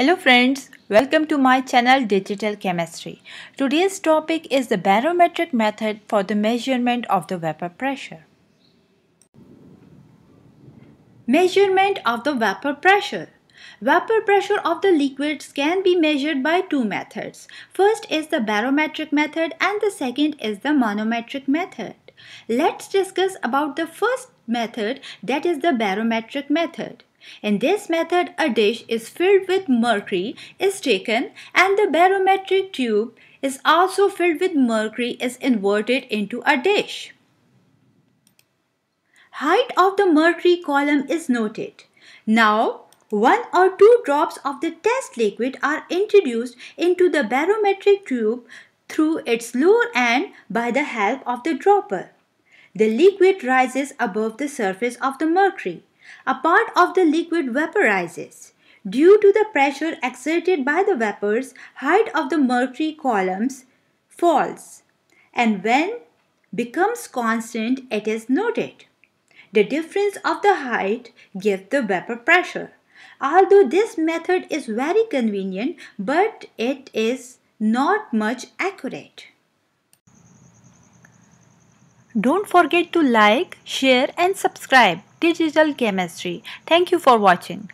Hello friends, welcome to my channel Digital Kemistry. Today's topic is the barometric method for the measurement of the vapor pressure. Measurement of the vapor pressure. Vapor pressure of the liquids can be measured by two methods. First is the barometric method and the second is the manometric method. Let's discuss about the first method that is the barometric method. In this method, a dish is filled with mercury is taken and the barometric tube is also filled with mercury is inverted into a dish. Height of the mercury column is noted. Now, one or two drops of the test liquid are introduced into the barometric tube through its lower end by the help of the dropper. The liquid rises above the surface of the mercury a part of the liquid vaporizes. Due to the pressure exerted by the vapors, height of the mercury columns falls and when becomes constant it is noted. The difference of the height gives the vapor pressure. Although this method is very convenient but it is not much accurate. Don't forget to like, share and subscribe Digital Kemistry. Thank you for watching.